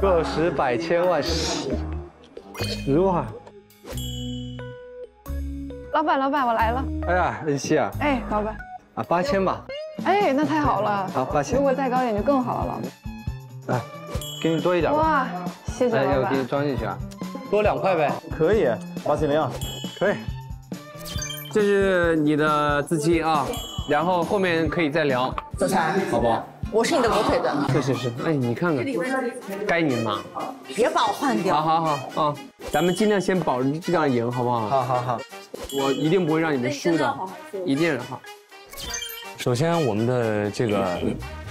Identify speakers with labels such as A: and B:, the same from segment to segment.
A: 个十百千万十十万。
B: 老板，老板，我来了。
A: 哎呀，恩熙啊，
B: 哎，老板，
A: 啊八千吧，
B: 哎，那太好了。
A: 好八千
B: 如果再高一点就更好了，老板。
A: 来，给你多一点吧。
B: 哇，谢谢
A: 来，
B: 老
A: 我给你。装进去啊，多两块呗。
C: 可以，八千零，
A: 可以。
D: 这是你的资金啊，然后后面可以再聊，
E: 总裁，
D: 好不好？
E: 我是你的狗腿子，
D: 是是是，哎，你看看，该你嘛。
E: 别把我换掉。
D: 好好好啊，咱们尽量先保着这样赢，好不好？
A: 好好好，
D: 我一定不会让你们输的，一定好。
F: 首先，我们的这个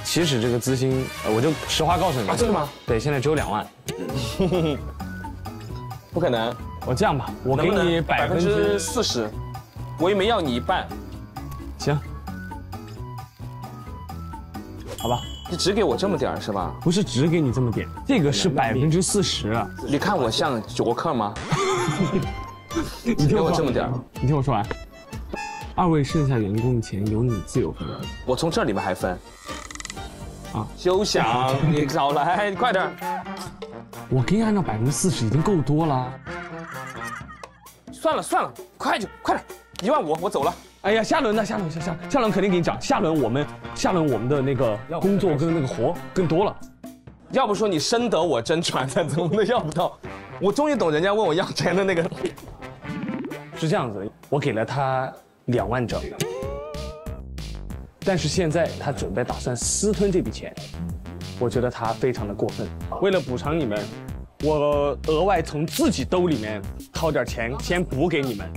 F: 起始这个资金，呃我就实话告诉你们，
D: 真的吗？
F: 对，现在只有两万。
G: 不可能，
F: 我这样吧，我给你百分之
G: 四十，我也没要你一半，
F: 行，好吧，
G: 你只给我这么点儿是吧？
F: 不是只给你这么点，这个是百分之四十。
G: 你看我像卓克吗？
F: 你听我
G: 这么点儿，
F: 你听我说完。二位剩下员工的钱由你自由分配。
G: 我从这里面还分。
F: 啊，
G: 休想！你少来，你快点！
F: 我给你按照百分之四十已经够多了。
G: 算了算了，快就快点，一万五，我走了。
F: 哎呀，下轮呢？下轮下下下轮肯定给你讲。下轮我们下轮我们的那个工作跟那个活更多了。
G: 要不说你深得我真传的，怎么都要不到？我终于懂人家问我要钱的那个。
F: 是这样子，我给了他两万整，但是现在他准备打算私吞这笔钱，我觉得他非常的过分。为了补偿你们，我额外从自己兜里面掏点钱先补给你们，